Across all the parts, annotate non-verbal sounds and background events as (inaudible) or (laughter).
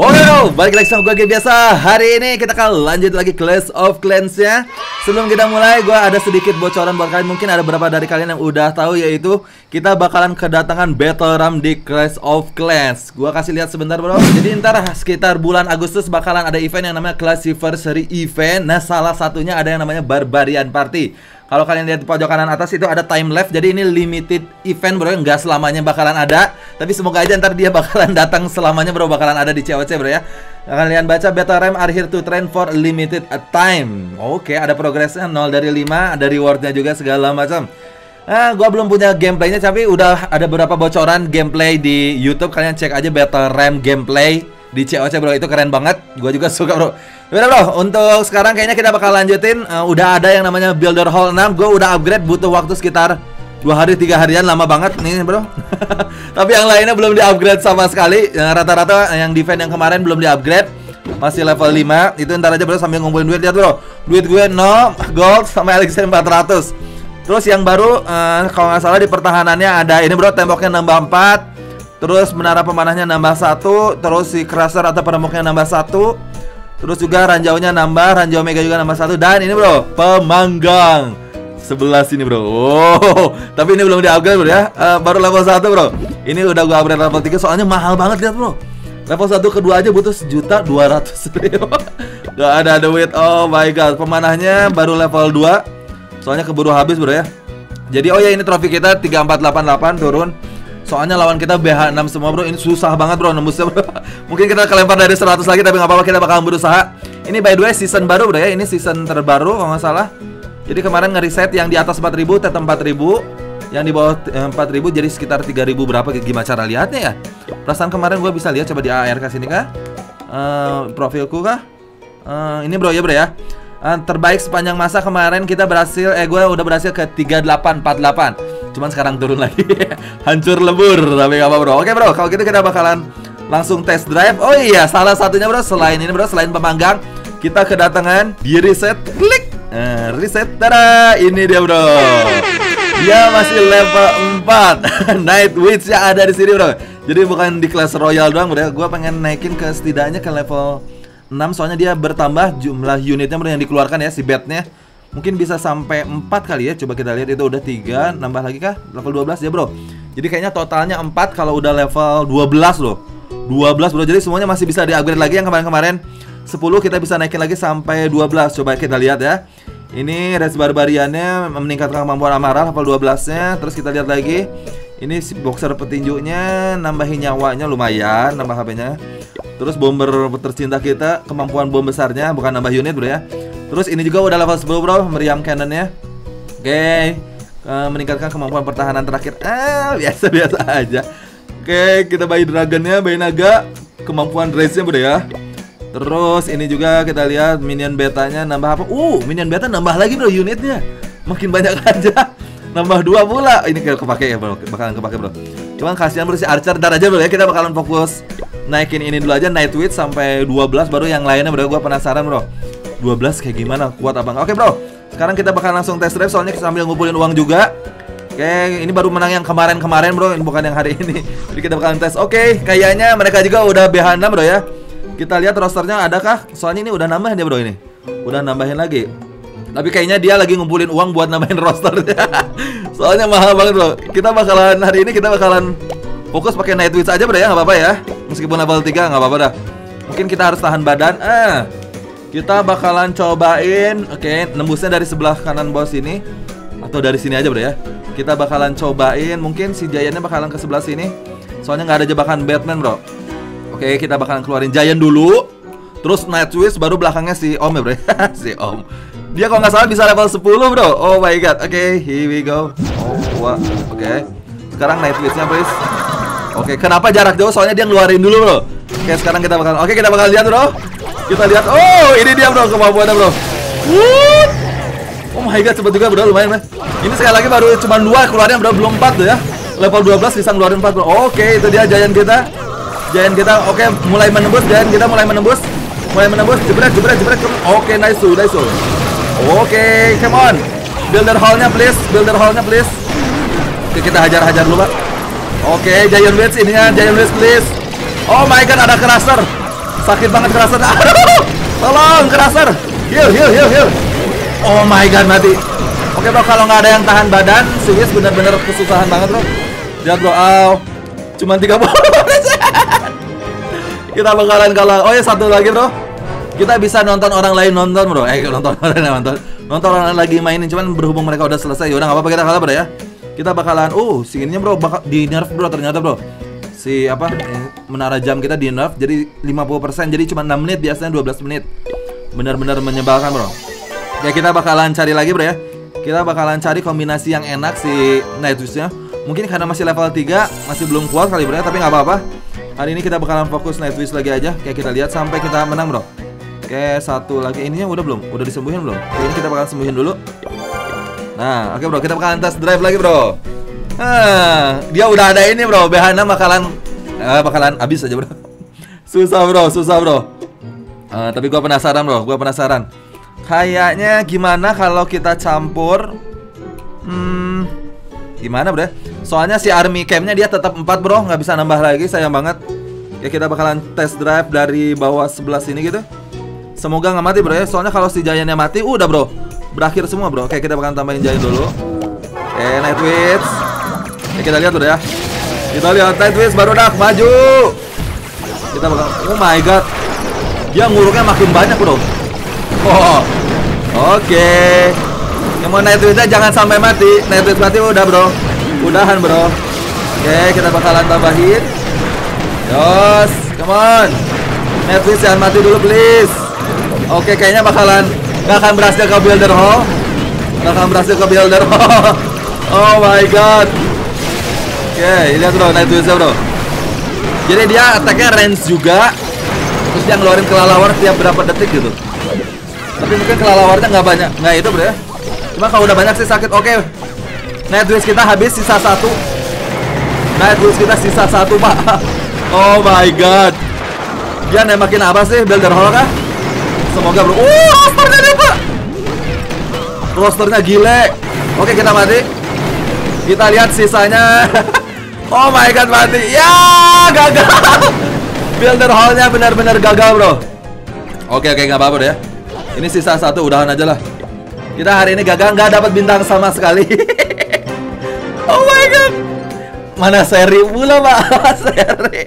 Oke bro, balik lagi sama gue kayak biasa. Hari ini kita akan lanjut lagi Clash of Clans ya Sebelum kita mulai, gue ada sedikit bocoran buat kalian. Mungkin ada beberapa dari kalian yang udah tahu yaitu Kita bakalan kedatangan Battle Ram di Clash of Clans. Gue kasih lihat sebentar bro. Jadi ntar sekitar bulan Agustus bakalan ada event yang namanya Classiversary Event. Nah salah satunya ada yang namanya Barbarian Party kalau kalian lihat di pojok kanan atas itu ada time left Jadi ini limited event bro. Nggak selamanya bakalan ada Tapi semoga aja ntar dia (laughs) bakalan datang selamanya bro. Bakalan ada di COC bro ya. Kalian baca beta rem are here to train for limited time. Oke ada progresnya 0 dari 5 Ada rewardnya juga segala macam. Nah, gua belum punya gameplaynya tapi udah ada beberapa bocoran gameplay di YouTube. Kalian cek aja Battle Ram gameplay di COC bro itu keren banget. Gua juga (laughs) suka bro. Udah bro, untuk sekarang kayaknya kita bakal lanjutin. Uh, udah ada yang namanya Builder Hall 6. Gue udah upgrade butuh waktu sekitar dua hari tiga harian lama banget nih bro. (laughs) tapi yang lainnya belum di upgrade sama sekali. Yang rata-rata yang defense yang kemarin belum di upgrade. Masih level 5 Itu ntar aja bro sambil ngumpulin duit Lihat bro Duit gue no Gold sama elixir 400 Terus yang baru uh, kalau nggak salah di pertahanannya ada ini bro temboknya nambah 4 Terus menara pemanahnya nambah satu Terus si crusher atau peremuknya nambah satu Terus juga ranjaunya nambah Ranjau mega juga nambah satu. Dan ini bro Pemanggang 11 ini bro. Oh Tapi ini belum di upgrade bro ya. Uh, Baru level 1 bro. Ini udah gua upgrade level 3 Soalnya mahal banget lihat bro. Level 1 kedua aja butuh sejuta 200 ribu. (laughs) Gak ada duit. Oh my god Pemanahnya baru level 2 Soalnya keburu habis bro ya. Jadi oh ya ini trofi kita 3488 turun Soalnya lawan kita BH6 semua bro. Ini susah banget bro nembusnya bro. (laughs) Mungkin kita kelempar dari 100 lagi Tapi nggak apa-apa kita bakal berusaha. Ini by the way season baru bro ya. Ini season terbaru kalau nggak salah. Jadi kemarin ngereset yang di atas 4000 tetap 4000 Yang di bawah 4000 eh, jadi sekitar 3000 berapa Gimana cara lihatnya ya? Perasaan kemarin gue bisa lihat coba di ARK sini kah? Uh, Profilku kah? Uh, Ini bro ya bro ya. Uh, terbaik sepanjang masa kemarin kita berhasil eh gue udah berhasil ke 3848 cuman sekarang turun lagi. (laughs) Hancur lebur tapi gak apa bro. Oke bro kalau gitu kita bakalan langsung test drive. Oh iya salah satunya bro selain ini bro selain pemanggang kita kedatangan di reset klik. Uh, reset tada ini dia bro. Dia masih level 4 (laughs) Night Witch yang ada di sini bro. Jadi bukan di kelas royal doang bro. Gue pengen naikin ke setidaknya ke level 6 soalnya dia bertambah jumlah unitnya yang dikeluarkan ya si bednya mungkin bisa sampai 4 kali ya. Coba kita lihat itu udah 3 nambah lagi kah? Level 12 ya bro? Jadi kayaknya totalnya 4 kalau udah level 12 loh. 12 bro. Jadi semuanya masih bisa di upgrade lagi yang kemarin-kemarin. 10 kita bisa naikin lagi sampai 12 coba kita lihat ya. Ini res barbariannya meningkatkan kemampuan amarah level 12 nya terus kita lihat lagi. Ini si boxer petinjunya nambahin nyawanya lumayan nambah HP nya Terus bomber tercinta kita kemampuan bom besarnya bukan nambah unit bro ya. Terus ini juga udah level 10 bro meriam cannonnya. Oke, okay. uh, meningkatkan kemampuan pertahanan terakhir. Ah biasa biasa aja. Oke okay, kita bayi dragonnya, bayi naga, kemampuan race nya bro ya. Terus ini juga kita lihat minion betanya nambah apa? Uh minion beta nambah lagi bro unitnya. Makin banyak (laughs) aja. Nambah dua pula. Ini kayak kepake ya bro, bakalan kepake bro. Cuman kasihan bro si Archer dar aja bro ya. Kita bakalan fokus naikin ini dulu aja Nightwitch sampai 12 baru yang lainnya bro gue penasaran bro 12 kayak gimana kuat enggak oke bro sekarang kita bakal langsung test drive soalnya sambil ngumpulin uang juga Oke, ini baru menang yang kemarin-kemarin bro, ini bukan yang hari ini. (laughs) Jadi kita bakalan tes. Oke, kayaknya mereka juga udah BH6 bro ya. Kita lihat rosternya adakah? Soalnya ini udah nambahin dia bro ini. Udah nambahin lagi. Tapi kayaknya dia lagi ngumpulin uang buat nambahin (laughs) rosternya. Soalnya mahal banget bro. Kita bakalan hari ini kita bakalan fokus pakai Nightwitch aja bro ya, nggak apa-apa ya. Meskipun level 3 nggak apa-apa dah. Mungkin kita harus tahan badan. Ah. Kita bakalan cobain oke, okay, nembusnya dari sebelah kanan bos ini atau dari sini aja, Bro ya. Kita bakalan cobain mungkin si Giantnya bakalan ke sebelah sini. Soalnya nggak ada jebakan Batman, Bro. Oke, okay, kita bakalan keluarin Giant dulu. Terus Nightwish baru belakangnya si Om ya, Bro. (laughs) si Om. Dia kalau nggak salah bisa level 10, Bro. Oh my god. Oke, okay, here we go. Oh, wah. Oke. Okay. Sekarang Nightwish-nya, please. Oke, kenapa jarak jauh? Soalnya dia ngeluarin dulu, Bro. Oke, sekarang kita bakal Oke, kita bakal lihat, Bro. Kita lihat. Oh, ini dia, Bro, kemampuannya, Bro. Oh my god, cepet juga, Bro. Lumayan, man. Ini sekali lagi baru cuma dua keluarnya, Bro. Belum empat tuh ya. Level 12 bisa ngeluarin 4, Bro. Oke, itu dia giant kita. Giant kita. Oke, mulai menembus. Giant kita mulai menembus. Mulai menembus. Jebret, jebret, jebret. Oke, nice tuh, nice tuh. Oke, come on. Builder hall-nya please, builder hall-nya please. Oke, kita hajar-hajar dulu, Pak. Oke, okay, Giant Blitz ininya, Giant Blitz please. Oh my god, ada Crusher. Sakit banget kerasar. Aduh! Tolong kerasar. Heal, heal, heal, heal. Oh my god, mati. Oke bro, kalau nggak ada yang tahan badan, Swiss bener-bener kesusahan banget bro. Lihat bro, aw. Cuman 30 (laughs) Kita bakalan kalah. Oh ya satu lagi bro. Kita bisa nonton orang lain nonton bro. Eh nonton (laughs) orang lain nonton. Nonton orang lain lagi mainin. Cuman berhubung mereka udah selesai, ya udah nggak apa-apa kita kalah bro ya. Kita bakalan, uh, si ininya bro, bakal di nerf bro ternyata bro si apa menara jam kita di nerf jadi 50% jadi cuma 6 menit biasanya 12 menit. Benar-benar menyebalkan bro. Ya kita bakalan cari lagi bro ya. Kita bakalan cari kombinasi yang enak si Nightwish-nya. Mungkin karena masih level 3 masih belum kuat kali bro ya tapi nggak apa-apa. Hari ini kita bakalan fokus Nightwish lagi aja. Kayak kita lihat sampai kita menang bro. Oke satu lagi. Ininya udah belum? Udah disembuhin belum? Ini kita bakalan sembuhin dulu. Nah oke bro kita bakalan tes drive lagi bro. Ah, dia udah ada ini bro, Behana bakalan uh, bakalan habis aja bro. susah bro, susah bro. Uh, tapi gua penasaran bro, gua penasaran. Kayaknya gimana kalau kita campur? Hmm, gimana bro? Soalnya si army campnya dia tetap 4 bro, nggak bisa nambah lagi, sayang banget. Ya kita bakalan test drive dari bawah sebelah sini gitu. Semoga nggak mati bro ya. Soalnya kalau si Giantnya mati, udah bro, berakhir semua bro. Oke kita bakalan tambahin Giant dulu. Oke, Nightwitch. Ya, kita lihat udah ya. Kita lihat Nightwish baru dah maju. Kita bakal Oh my god. Dia nguruknya makin banyak, Bro. Oh. Oke. Okay. Yang mau jangan sampai mati. Nightwish mati udah, Bro. Udahan, Bro. Oke, kita bakalan tambahin. Yos, come on. Nightwish jangan mati dulu, please. Oke, kayaknya bakalan nggak akan berhasil ke Builder Hall. Nggak akan berhasil ke Builder Hall. (laughs) oh my god. Oke, lihat bro, naik tulisnya bro. Jadi dia attacknya range juga, terus dia ngeluarin kelelawar tiap berapa detik gitu. Tapi mungkin kelelawarnya nggak banyak, nggak itu bro ya. Cuma kalau udah banyak sih sakit. Oke, Night Wish kita habis sisa satu. Night Wish kita sisa satu pak. (laughs) Oh my god. Dia nembakin apa sih? Builder Hall kah? Semoga bro. Uh, rosternya dia pak. Rosternya gile. Oke kita mati. Kita lihat sisanya. (laughs) Oh my god mati. Ya gagal. (laughs) Builder hallnya benar-benar gagal bro. Oke oke nggak apa-apa ya. Ini sisa satu udahan aja lah. Kita hari ini gagal nggak dapat bintang sama sekali. (laughs) Oh my god. Mana seri pula pak? (laughs) Seri?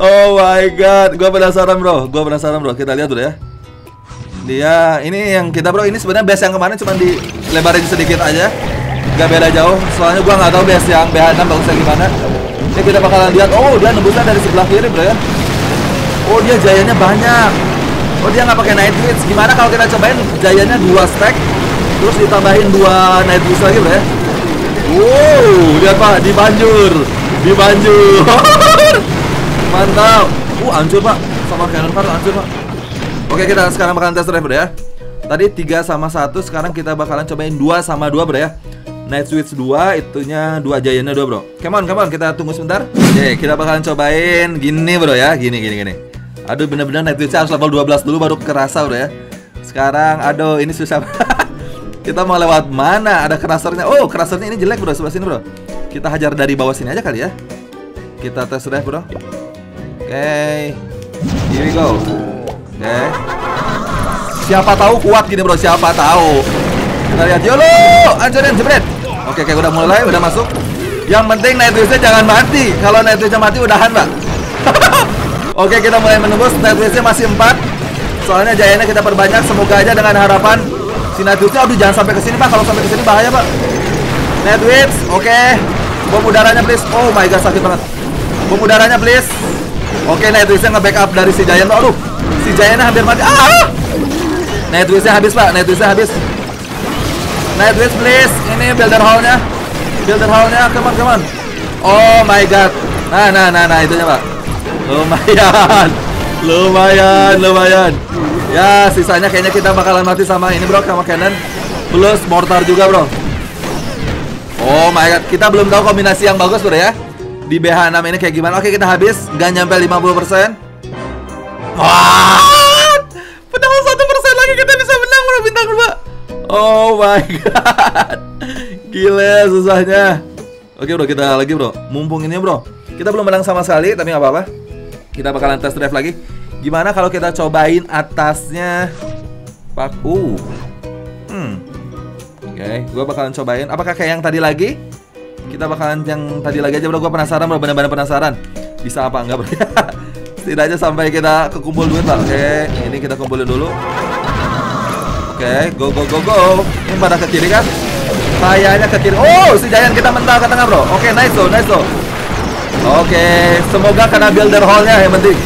Oh my god. Gua penasaran bro. Gua penasaran bro. Kita lihat dulu ya. Dia ini yang kita bro Ini sebenarnya base yang kemarin cuma dilebarin sedikit aja Gak beda jauh soalnya gua nggak tahu base yang BH6 bagusnya gimana. Ini kita bakalan lihat. Oh dia nembusnya dari sebelah kiri bro ya. Oh dia jayanya banyak. Oh dia nggak pakai night witch. Gimana kalau kita cobain jayanya dua stack terus ditambahin dua night witch lagi bro ya? Wow lihat pak. Dibanjur dibanjur (laughs) mantap. Uh hancur pak. Sama cannon fire hancur pak. Oke kita sekarang bakalan tes drive bro ya. Tadi 3 sama 1, sekarang kita bakalan cobain 2 sama 2 bro ya Night Switch 2 itunya dua Giantnya dua bro. Come on come on kita tunggu sebentar. Oke kita bakalan cobain gini bro ya. Gini gini gini. Aduh bener-bener Night Switch harus level 12 dulu baru kerasa bro ya. Sekarang aduh ini susah. (laughs) Kita mau lewat mana? Ada kerasernya. Oh kerasernya ini jelek bro sebelah sini bro. Kita hajar dari bawah sini aja kali ya. Kita tes drive bro. Oke. Okay. Here we go. Oke. Okay. Siapa tahu kuat gini bro. Siapa tahu. Kita lihat. YOLO! Anjurin jebret Oke, kayak udah mulai, udah masuk. Yang penting Nightwish-nya jangan mati. Kalau Nightwish-nya mati udahan, Mbak. (laughs) Oke, kita mulai menembus. Nightwish-nya masih 4. Soalnya jayanya kita perbanyak. Semoga aja dengan harapan si Nightwish-nya aduh jangan sampai ke sini, Pak. Kalau sampai ke sini bahaya, Pak. Nightwish, oke. Bom udaranya please. Oh my god, sakit banget. Bom udaranya please. Oke, Nightwish-nya nge-backup dari si Giant. Aduh, si Giant-nya hampir mati. Ah! Nightwish-nya habis, Pak. Nightwish-nya habis. Nightwish please Ini builder hallnya. Builder hallnya come on Oh my god. Nah nah nah nah itunya pak. Lumayan. (laughs) Lumayan Lumayan. Ya sisanya kayaknya kita bakalan mati sama ini bro Sama cannon Plus mortar juga bro. Oh my god. Kita belum tahu kombinasi yang bagus bro ya. Di BH6 ini kayak gimana? Oke kita habis. Gak nyampe 50% Wah Padahal 1% lagi kita bisa menang bro bintang 2 Oh my god Gila susahnya Oke bro kita lagi bro Mumpung ini bro Kita belum menang sama sekali Tapi nggak apa-apa Kita bakalan test drive lagi Gimana kalau kita cobain atasnya? Pak, uh, hmm, oke, okay, gue bakalan cobain. Apakah kayak yang tadi lagi? Kita bakalan yang tadi lagi aja bro. Gue penasaran bro, benar-benar penasaran. Bisa apa enggak bro? (laughs) Setidaknya sampai kita kekumpul duit lah. Oke, okay, ini kita kumpulin dulu. Oke, go go go go. Ini pada ke kiri kan? Kayaknya ke kiri. Oh, si Giant kita mental ke tengah, Bro. Oke, nice tuh, nice tuh. Oke, semoga kena builder hall-nya yang penting.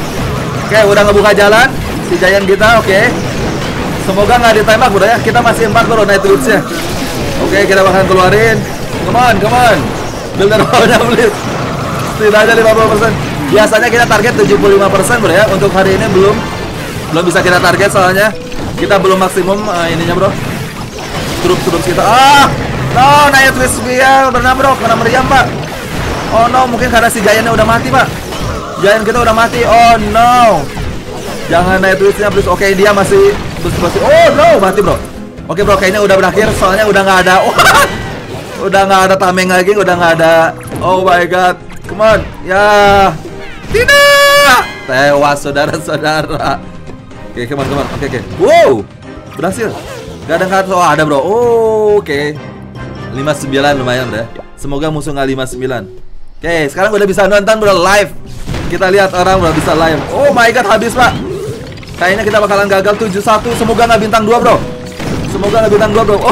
Oke, udah ngebuka jalan si Giant kita. Oke. Semoga nggak ditembak, Bro ya. Kita masih empat Bro night nya Oke, okay, kita bakalan keluarin. Come on, come on. Builder hall-nya please. Setidaknya 50%. Biasanya kita target 75% Bro ya. Untuk hari ini belum belum bisa kita target soalnya kita belum maksimum uh, ininya bro. Trup-trup kita. Ah! No Naya Twist Via Benar bro. Kena meriam pak Oh no Mungkin karena si Giantnya udah mati pak. Giant kita udah mati. Oh no. Jangan Naya Twistnya please. Oke dia masih masih Oh no Mati bro. Oke bro kayaknya udah berakhir. Soalnya udah nggak ada. (laughs) Udah nggak ada tameng lagi Udah nggak ada. Oh my god. Come on. Ya. Tidak. Tewas saudara-saudara Oke, okay, ke mana, ke mana? Oke, okay, oke. Okay. Wow, berhasil. Gak ada kartu. Oh, ada bro. Oh, oke. Okay. 59 lumayan deh. Semoga musuh nggak 59. Oke, okay, sekarang udah bisa nonton bro live. Kita lihat orang udah bisa live. Oh my god, habis pak. Kayaknya kita bakalan gagal 71. Semoga nggak bintang 2 bro. Semoga nggak bintang 2 bro. (laughs)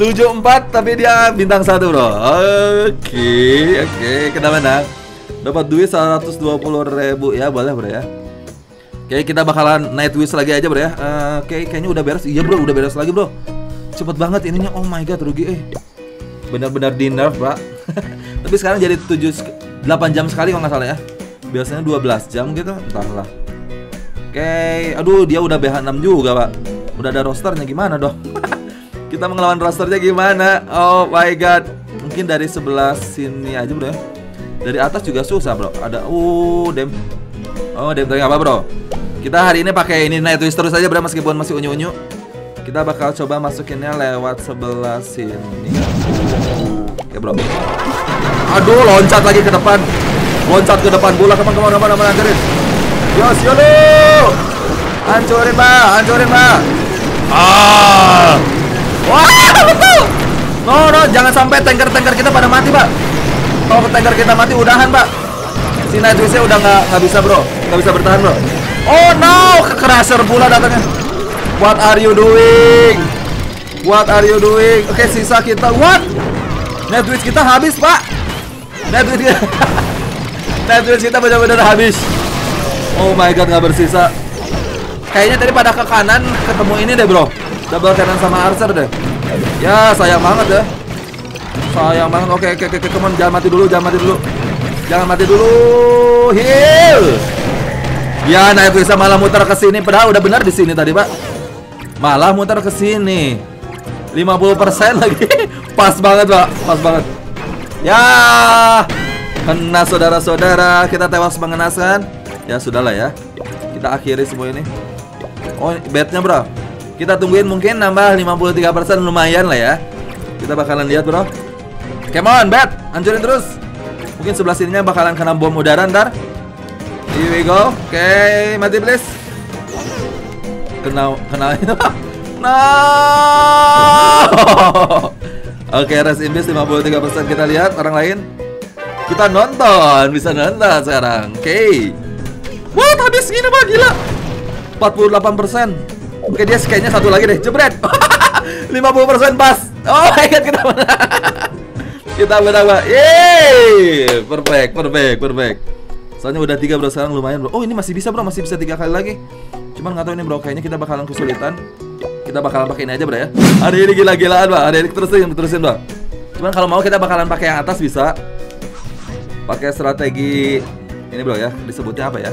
Oh, 74 tapi dia bintang 1 bro. Oke, okay, oke. Okay. Kita menang. Dapat duit 120 ribu ya, boleh bro ya. Oke, kita bakalan night wish lagi aja, Bro ya. Uh, Oke, kayaknya udah beres. Iya, Bro, udah beres lagi, Bro. Cepet banget ininya. Oh my god, rugi eh. Benar-benar di nerf, Pak. (laughs) Tapi sekarang jadi 7 8 jam sekali kalau nggak salah ya. Biasanya 12 jam gitu, entahlah. Oke, aduh dia udah BH6 juga, Pak. Udah ada rosternya gimana, dong? (laughs) kita mengelawan rosternya gimana? Oh my god. Mungkin dari sebelah sini aja, Bro ya. Dari atas juga susah, Bro. Ada uh, dem. Oh, dem apa, Bro? Kita hari ini pakai ini night twist terus aja bro meskipun masih unyu-unyu. Kita bakal coba masukinnya lewat sebelah sini. Oke bro. Aduh loncat lagi ke depan. Loncat ke depan bola teman-teman teman-teman hancurin. Yos yolo. Hancurin mbak, hancurin mbak. Ah. Wah betul. No no jangan sampai tanker-tanker kita pada mati pak. Kalau tanker kita mati udahan pak. Si night twistnya udah nggak bisa bro, nggak bisa bertahan bro. Oh no, kekeraser pula datangnya. What are you doing? What are you doing? Oke, okay, sisa kita what? Net duit kita habis, Pak. Net duit kita (laughs) Net duit kita benar-benar habis. Oh my god, nggak bersisa. Kayaknya tadi pada ke kanan ketemu ini deh, Bro. Double kanan sama Archer deh. Ya, sayang banget ya. Sayang banget. Oke, oke, oke, teman jangan mati dulu, jangan mati dulu. Jangan mati dulu. Heal. Ya, naik bisa malah muter ke sini padahal udah benar di sini tadi, Pak. Malah muter ke sini. 50% lagi. (laughs) Pas banget, Pak. Pas banget. Ya, kena saudara-saudara, kita tewas mengenaskan. Ya sudahlah ya. Kita akhiri semua ini. Oh, bednya, Bro. Kita tungguin mungkin nambah 53% lumayan lah ya. Kita bakalan lihat, Bro. Come on, bet. Hancurin terus. Mungkin sebelah sininya bakalan kena bom udara ntar. Here we go. Oke, okay, mati please. Kena kena. (laughs) no. Oke, (laughs) okay, rest in peace 53% kita lihat orang lain. Kita nonton, bisa nonton sekarang. Oke. Okay. What habis gini Pak, gila. 48%. Oke, dia kayaknya satu lagi deh. Jebret. (laughs) 50% pas. Oh my kita menang. kita menang, Pak. Perfect, perfect, perfect. Soalnya udah tiga bro sekarang lumayan bro. Oh ini masih bisa bro, masih bisa tiga kali lagi. Cuman nggak tahu ini bro, kayaknya kita bakalan kesulitan. Kita bakalan pakai ini aja bro ya. Ada ini gila-gilaan bro, ada ini terusin, terusin bro. Cuman kalau mau kita bakalan pakai yang atas bisa. Pakai strategi ini bro ya, disebutnya apa ya?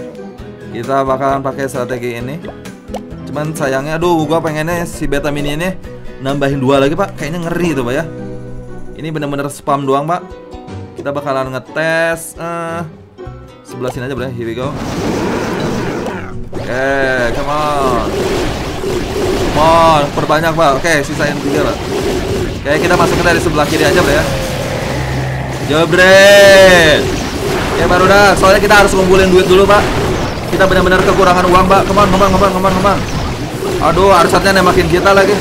Kita bakalan pakai strategi ini. Cuman sayangnya, aduh, gua pengennya si beta mini ini nambahin dua lagi pak. Kayaknya ngeri tuh pak ya. Ini bener-bener spam doang pak. Kita bakalan ngetes. Uh, sebelah sini aja bro here we go oke okay, come on come on perbanyak pak oke okay, sisain tiga lah oke okay, kita masukin dari sebelah kiri aja bro ya jebret okay, baru dah soalnya kita harus ngumpulin duit dulu pak Kita benar-benar kekurangan uang, Mbak. Ke mana, ke mana, ke mana, ke mana, ke mana. Aduh, Archernya nemakin kita lagi.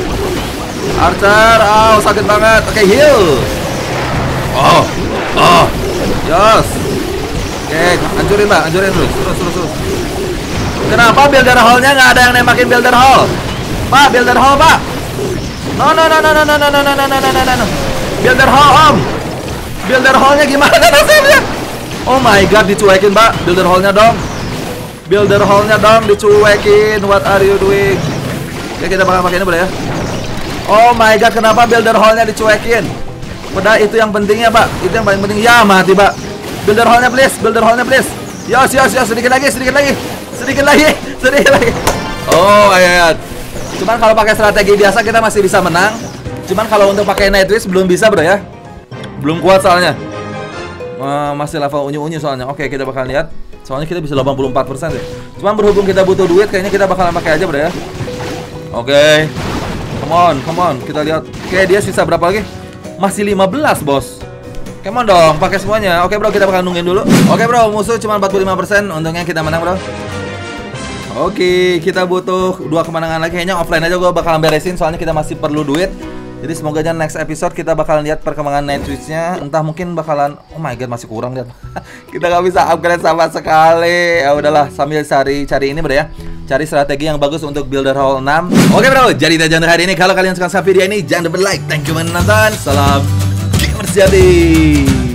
Archer, oh sakit banget. Oke, heal. Oh, oh, yes. Oke, hancurin mbak, hancurin terus, terus, terus, terus. Kenapa builder hall-nya nggak ada yang nemakin builder hall? Pak, builder hall, Pak. No, no, no, no, no, no, no, no, no, no, no, no, no. Builder hall, Om. Builder hall-nya gimana nasibnya? Oh my god, dicuekin, Pak. Builder hall-nya dong. Builder hall-nya dong dicuekin. What are you doing? Oke, kita bakal pakai ini boleh ya? Oh my god, kenapa builder hall-nya dicuekin? Padahal itu yang pentingnya, Pak. Itu yang paling penting. Ya, mati, Pak. Builder hall-nya please, builder hall-nya please. Yos, yos, yos, sedikit lagi, sedikit lagi. Sedikit lagi, (laughs) sedikit lagi. Oh, ayat. Cuman kalau pakai strategi biasa kita masih bisa menang. Cuman kalau untuk pakai night wish belum bisa, Bro ya. Belum kuat soalnya. Uh, masih level unyu-unyu soalnya. Oke, kita bakal lihat. Soalnya kita bisa 84% ya. Cuman berhubung kita butuh duit, kayaknya kita bakalan pakai aja, Bro ya. Oke. Come on, come on. Kita lihat. Oke, dia sisa berapa lagi? Masih 15, Bos. Come on dong, pakai semuanya. Oke, Bro, kita bakal nungguin dulu. Oke, Bro, musuh cuma 45%. Untungnya kita menang, Bro. Oke, kita butuh dua kemenangan lagi. Kayaknya offline aja gue bakalan beresin soalnya kita masih perlu duit. Jadi semoga aja next episode kita bakalan lihat perkembangan night switch-nya. Entah mungkin bakalan oh my god masih kurang lihat. (laughs) kita nggak bisa upgrade sama sekali. Ya udahlah sambil cari cari ini bro ya. Cari strategi yang bagus untuk builder hall 6. Oke bro, jadi tajan hari ini kalau kalian suka video ini jangan lupa like. Thank you menonton. Salam Marciali.